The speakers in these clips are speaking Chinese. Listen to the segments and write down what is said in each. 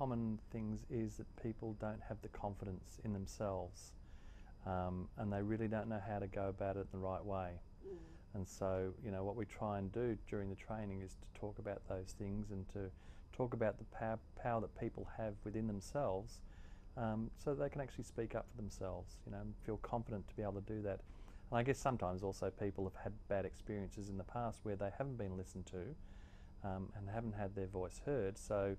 common things is that people don't have the confidence in themselves um, and they really don't know how to go about it the right way. Mm. And so, you know, what we try and do during the training is to talk about those things and to talk about the power, power that people have within themselves um, so they can actually speak up for themselves, you know, and feel confident to be able to do that. And I guess sometimes also people have had bad experiences in the past where they haven't been listened to um, and haven't had their voice heard, so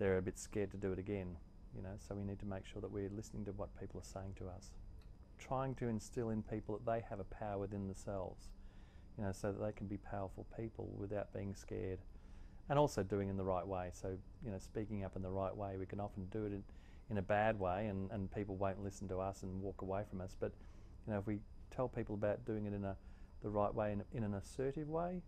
they're a bit scared to do it again, you know, so we need to make sure that we're listening to what people are saying to us. Trying to instill in people that they have a power within themselves, you know, so that they can be powerful people without being scared and also doing in the right way. So, you know, speaking up in the right way, we can often do it in, in a bad way and, and people won't listen to us and walk away from us. But, you know, if we tell people about doing it in a, the right way, in, in an assertive way,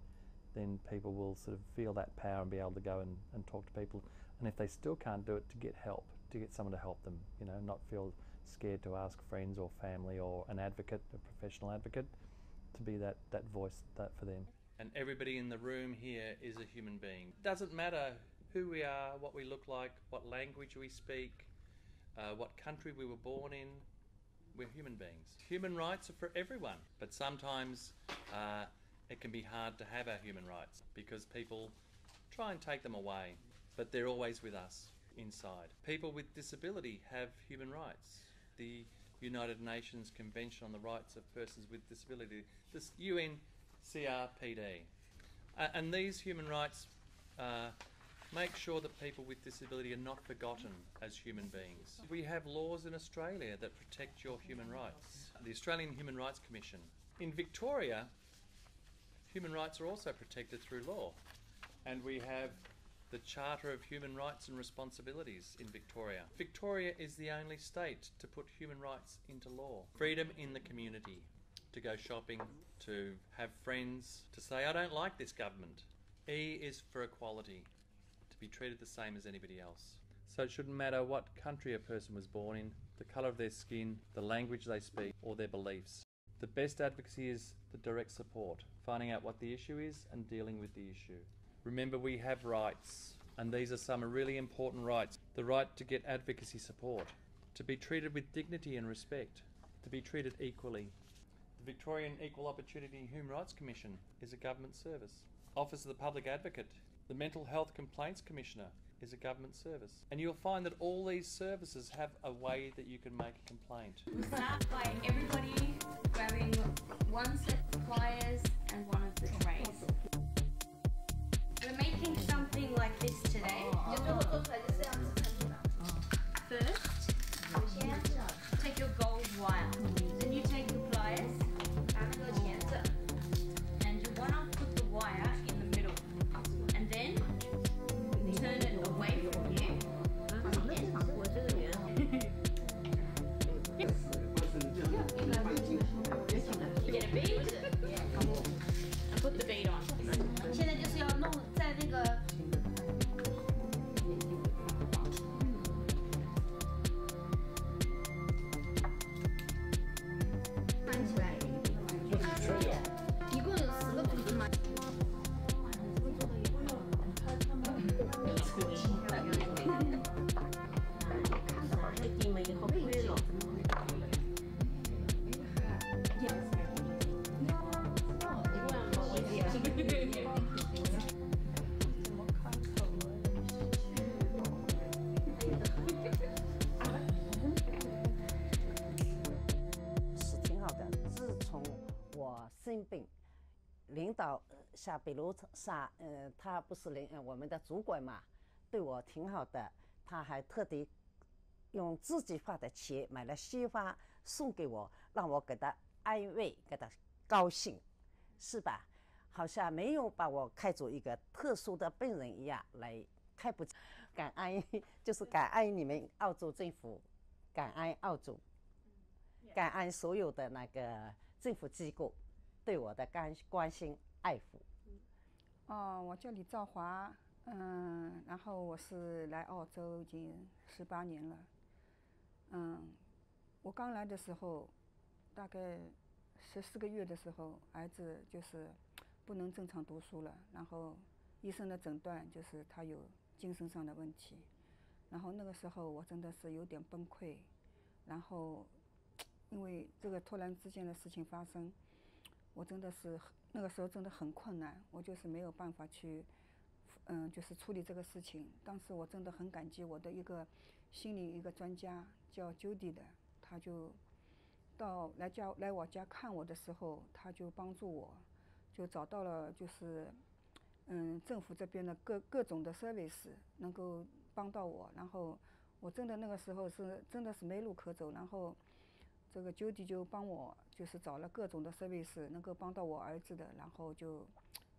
then people will sort of feel that power and be able to go and, and talk to people. And if they still can't do it, to get help, to get someone to help them, you know, not feel scared to ask friends or family or an advocate, a professional advocate, to be that, that voice that for them and everybody in the room here is a human being. Doesn't matter who we are, what we look like, what language we speak, uh, what country we were born in. We're human beings. Human rights are for everyone, but sometimes uh, it can be hard to have our human rights because people try and take them away, but they're always with us inside. People with disability have human rights. The United Nations Convention on the Rights of Persons with Disability, this UN CRPD. Uh, and these human rights uh, make sure that people with disability are not forgotten as human beings. We have laws in Australia that protect your human rights. The Australian Human Rights Commission. In Victoria, human rights are also protected through law. And we have the Charter of Human Rights and Responsibilities in Victoria. Victoria is the only state to put human rights into law. Freedom in the community to go shopping, to have friends, to say, I don't like this government. E is for equality, to be treated the same as anybody else. So it shouldn't matter what country a person was born in, the colour of their skin, the language they speak, or their beliefs. The best advocacy is the direct support, finding out what the issue is and dealing with the issue. Remember, we have rights, and these are some really important rights the right to get advocacy support, to be treated with dignity and respect, to be treated equally, the Victorian Equal Opportunity and Human Rights Commission is a government service. Office of the Public Advocate, the Mental Health Complaints Commissioner is a government service. And you'll find that all these services have a way that you can make a complaint. We start by everybody grabbing one set of pliers and one of the trays. We're making something like this today. Oh, oh, oh. First, take your gold wire. Then you take the pliers and you want to put the wire in the middle. And then turn it away from you. Get a bead? And put the bead on. 导下，比如像，嗯，他不是领我们的主管嘛，对我挺好的。他还特地用自己花的钱买了鲜花送给我，让我给他安慰，给他高兴，是吧？好像没有把我看作一个特殊的病人一样来看不起。感恩，就是感恩你们澳洲政府，感恩澳洲，感恩所有的那个政府机构。对我的关关心爱抚。哦，我叫李兆华，嗯，然后我是来澳洲已经十八年了，嗯，我刚来的时候，大概十四个月的时候，儿子就是不能正常读书了，然后医生的诊断就是他有精神上的问题，然后那个时候我真的是有点崩溃，然后因为这个突然之间的事情发生，我真的是那个时候真的很困难，我就是没有办法去，嗯，就是处理这个事情。当时我真的很感激我的一个心理一个专家叫 Judy 的，他就到来家来我家看我的时候，他就帮助我，就找到了就是嗯政府这边的各各种的 service 能够。帮到我，然后我真的那个时候是真的是没路可走，然后这个 Judy 就帮我，就是找了各种的 service 能够帮到我儿子的，然后就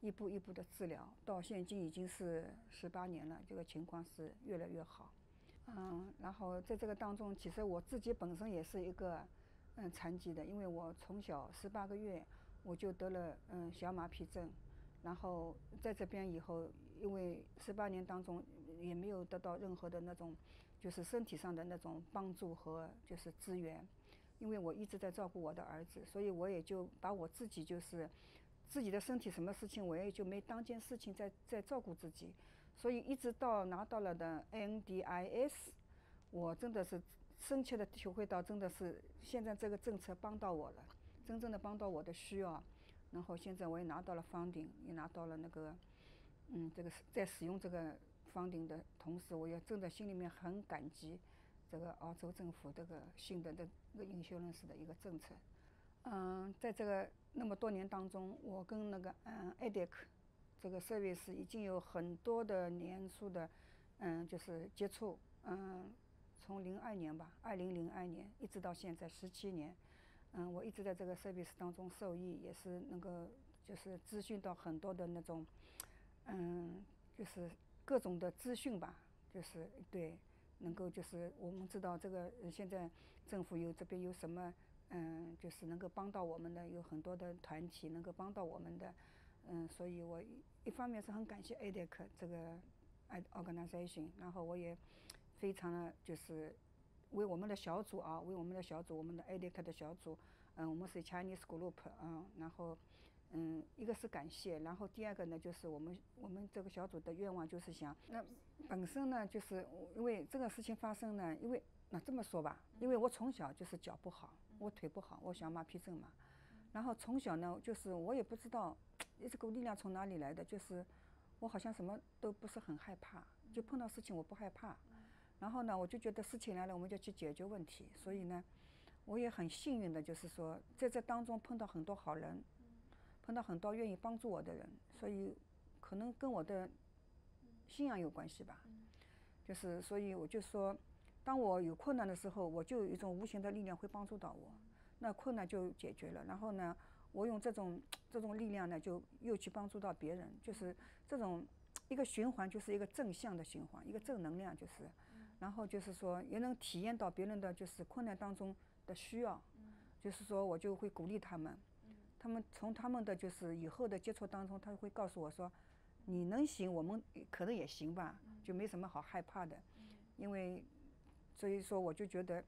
一步一步的治疗，到现今已经是十八年了，这个情况是越来越好。嗯，然后在这个当中，其实我自己本身也是一个嗯残疾的，因为我从小十八个月我就得了嗯小马皮症，然后在这边以后，因为十八年当中。也没有得到任何的那种，就是身体上的那种帮助和就是资源，因为我一直在照顾我的儿子，所以我也就把我自己就是自己的身体什么事情我也就没当件事情在在照顾自己，所以一直到拿到了的 NDIS，我真的是深切的体会到，真的是现在这个政策帮到我了，真正的帮到我的需要，然后现在我也拿到了 funding，也拿到了那个，嗯，这个在使用这个。方顶的同时，我也真的心里面很感激这个澳洲政府这个新的这个营销人士的一个政策。嗯，在这个那么多年当中，我跟那个嗯 ADEC 这个 service 已经有很多的年数的嗯就是接触。嗯，从零二年吧，二零零二年一直到现在十七年，嗯，我一直在这个 service 当中受益，也是能够就是咨询到很多的那种嗯就是。各种的资讯吧，就是对，能够就是我们知道这个现在政府有这边有什么，嗯，就是能够帮到我们的，有很多的团体能够帮到我们的，嗯，所以我一方面是很感谢 ADEC 这个 organization，然后我也非常的就是为我们的小组啊，为我们的小组，我们的 ADEC 的小组，嗯，我们是 Chinese group，嗯，然后。嗯，一个是感谢，然后第二个呢，就是我们我们这个小组的愿望就是想，那本身呢，就是因为这个事情发生呢，因为那这么说吧，因为我从小就是脚不好，我腿不好，我小马皮症嘛，然后从小呢，就是我也不知道这股力量从哪里来的，就是我好像什么都不是很害怕，就碰到事情我不害怕，然后呢，我就觉得事情来了，我们就去解决问题，所以呢，我也很幸运的，就是说在这当中碰到很多好人。碰到很多愿意帮助我的人，所以可能跟我的信仰有关系吧。就是所以我就说，当我有困难的时候，我就有一种无形的力量会帮助到我，那困难就解决了。然后呢，我用这种 这种力量呢，就又去帮助到别人，就是这种 一个循环，就是一个正向的循环，一个正能量，就是。然后就是说，也能体验到别人的就是困难当中的需要，就是说我就会鼓励他们。他们从他们的就是以后的接触当中，他会告诉我说：“你能行，我们可能也行吧，就没什么好害怕的。”因为，所以说我就觉得，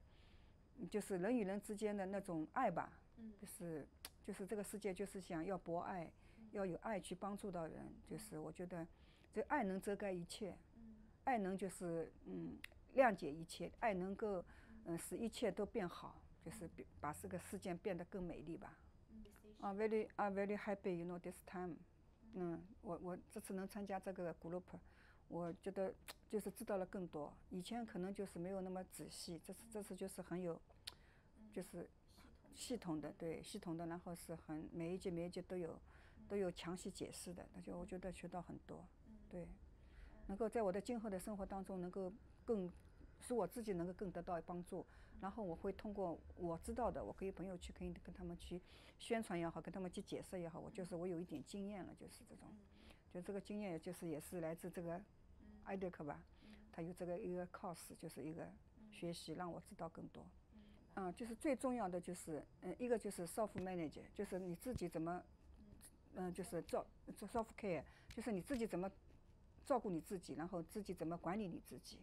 就是人与人之间的那种爱吧，就是就是这个世界就是想要博爱，要有爱去帮助到人，就是我觉得这爱能遮盖一切，爱能就是嗯谅解一切，爱能够嗯使一切都变好，就是把这个世界变得更美丽吧。啊，very 啊，very happy，you know this time。嗯，我我这次能参加这个 group，我觉得就是知道了更多。以前可能就是没有那么仔细，这次这次就是很有，就是系统的，对系统的，然后是很每一节每一节都有都有详细解释的，那就我觉得学到很多，对，能够在我的今后的生活当中能够更使我自己能够更得到帮助。然后我会通过我知道的，我可以朋友去可以跟他们去宣传也好，跟他们去解释也好，我就是我有一点经验了，就是这种，就这个经验就是也是来自这个 IDEC 吧，他有这个一个 course，就是一个学习让我知道更多。嗯，就是最重要的就是，嗯，一个就是 self manage，就是你自己怎么，嗯，就是照做 self care，就是你自己怎么照顾你自己，然后自己怎么管理你自己。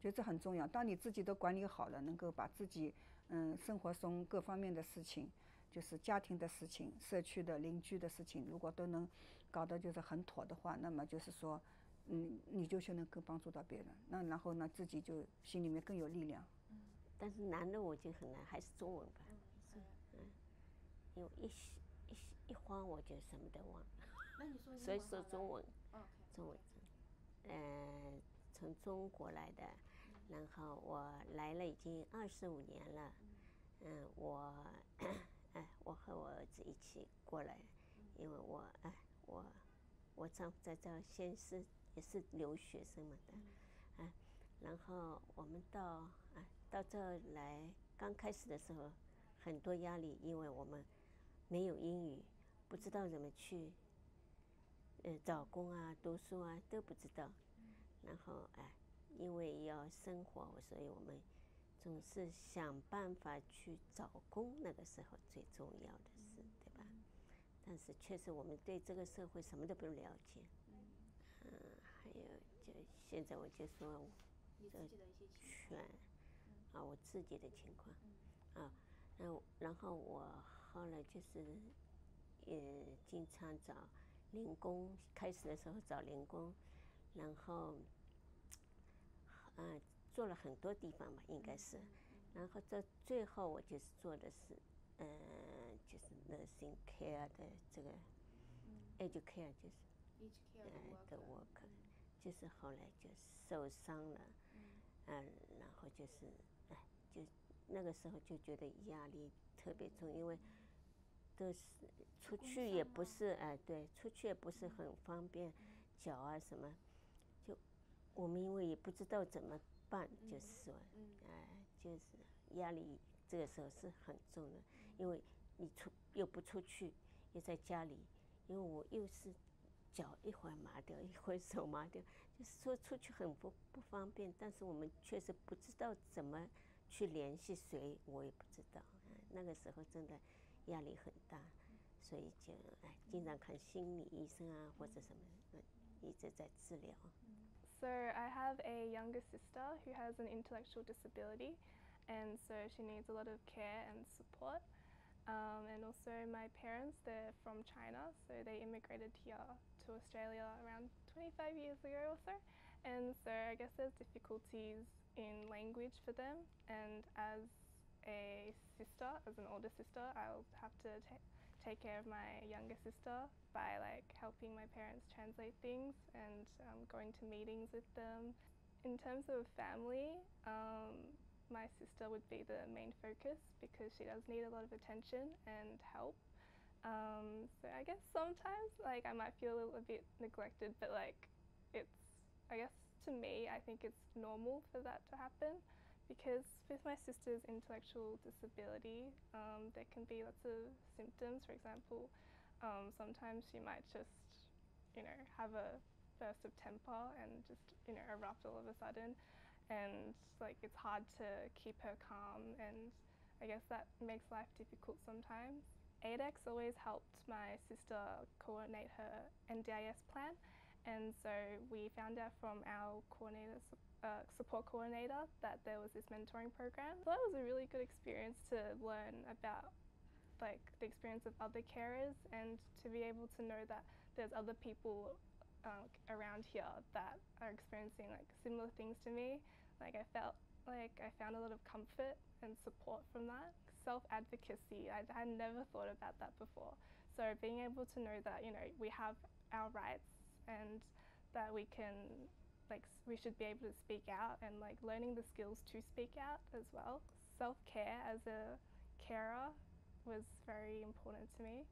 觉得这很重要。当你自己都管理好了，能够把自己嗯生活中各方面的事情，就是家庭的事情、社区的邻居的事情，如果都能搞得就是很妥的话，那么就是说，嗯，你就是能够帮助到别人。那然后呢，自己就心里面更有力量。但是难的我就很难，还是中文吧。嗯，因为一一一慌我就什么都忘了。那你说所以说中文中文，呃，从中国来的，然后我来了已经二十五年了，嗯，我，哎，我和我儿子一起过来，因为我，哎，我，我丈夫在这儿先是也是留学生嘛的，哎，然后我们到，哎，到这儿来，刚开始的时候很多压力，因为我们没有英语，不知道怎么去。呃，找工啊、读书啊都不知道，然后哎，因为要生活，所以我们总是想办法去找工。那个时候最重要的是，对吧？但是确实我们对这个社会什么都不了解。嗯，还有就现在我就说，你自己的一些情选啊，我自己的情况啊，然后然后我后来就是也经常找。零工开始的时候找零工，然后，嗯，做了很多地方吧，应该是，然后这最后我就是做的是，嗯，就是 nursing care 的这个，educare 就是，呃的 work，就是后来就受伤了，嗯，然后就是，哎，就那个时候就觉得压力特别重，因为。都是出去也不是哎，对，出去也不是很方便，脚啊什么，就我们因为也不知道怎么办，就是说，哎，就是压力这个时候是很重的，因为你出又不出去，又在家里，因为我又是脚一会儿麻掉，一会儿手麻掉，就是说出去很不不方便，但是我们确实不知道怎么去联系谁，我也不知道，那个时候真的。压力很大，所以就哎，经常看心理医生啊，或者什么，一直在治疗。So I have a younger sister who has an intellectual disability, and so she needs a lot of care and support. Um, and also my parents, they're from China, so they immigrated here to Australia around 25 years ago or so. And so I guess there's difficulties in language for them, and as a sister, as an older sister, I'll have to take care of my younger sister by like helping my parents translate things and um, going to meetings with them. In terms of family, um, my sister would be the main focus because she does need a lot of attention and help. Um, so I guess sometimes like I might feel a little bit neglected, but like it's I guess to me I think it's normal for that to happen because with my sister's intellectual disability, um, there can be lots of symptoms. For example, um, sometimes she might just, you know, have a burst of temper and just, you know, erupt all of a sudden. And like it's hard to keep her calm, and I guess that makes life difficult sometimes. ADEX always helped my sister coordinate her NDIS plan, and so we found out from our coordinator uh, support coordinator that there was this mentoring program. So that was a really good experience to learn about like the experience of other carers and to be able to know that there's other people uh, around here that are experiencing like similar things to me. Like I felt like I found a lot of comfort and support from that. Self advocacy, I had never thought about that before. So being able to know that you know we have our rights and that we can like we should be able to speak out and like learning the skills to speak out as well. Self care as a carer was very important to me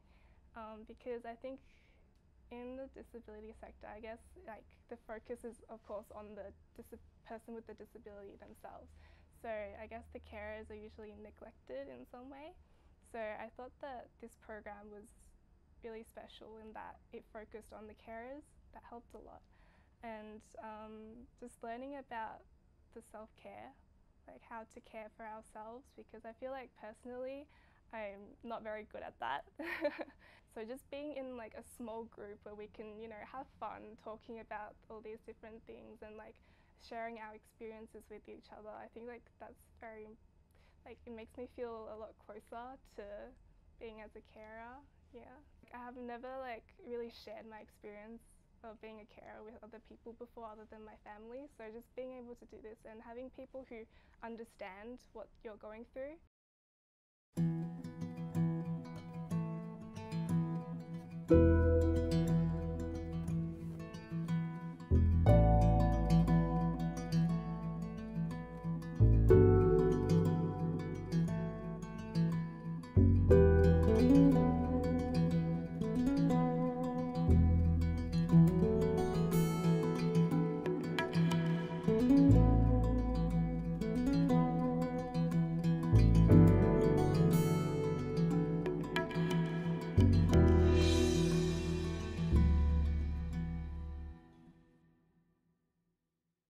um, because I think in the disability sector, I guess like the focus is of course on the person with the disability themselves. So I guess the carers are usually neglected in some way. So I thought that this program was really special in that it focused on the carers. That helped a lot and um, just learning about the self care, like how to care for ourselves, because I feel like personally I'm not very good at that. so just being in like a small group where we can, you know, have fun talking about all these different things and like sharing our experiences with each other, I think like that's very, like it makes me feel a lot closer to being as a carer. Yeah, I have never like really shared my experience of being a carer with other people before other than my family. So just being able to do this and having people who understand what you're going through.